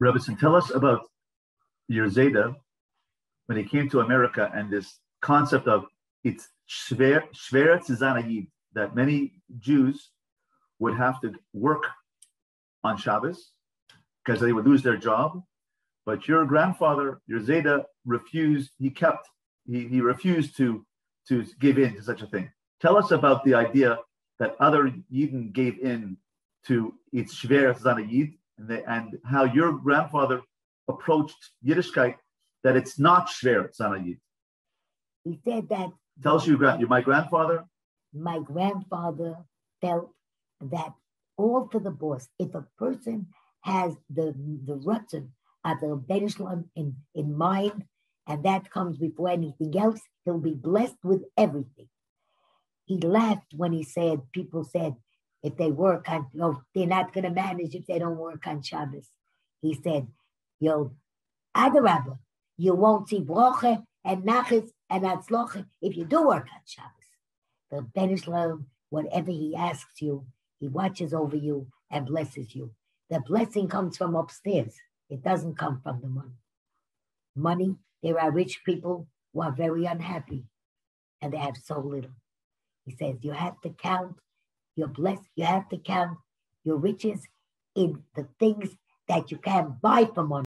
Rebbetzin, tell us about your Zeide when he came to America and this concept of it's Shveretz Zanayid, that many Jews would have to work on Shabbos because they would lose their job. But your grandfather, your Zeide, refused, he kept, he, he refused to, to give in to such a thing. Tell us about the idea that other Yidden gave in to its Shver Zanayid and, and how your grandfather approached Yiddishkeit that it's not Shver Zanayid. He said that. Tell us you, my grandfather. My grandfather felt that all for the boss. If a person has the the rutzen at the Benishlam in, in mind, and that comes before anything else, he'll be blessed with everything. He laughed when he said, people said, if they work on, know, they're not going to manage if they don't work on Shabbos. He said, you'll, Adarabba, you won't see broche and nachas and atzloche if you do work on Shabbos. The Benishlam, whatever he asks you, he watches over you and blesses you. The blessing comes from upstairs. It doesn't come from the money. Money, there are rich people who are very unhappy and they have so little. He says you have to count your blessed, you have to count your riches in the things that you can buy for money.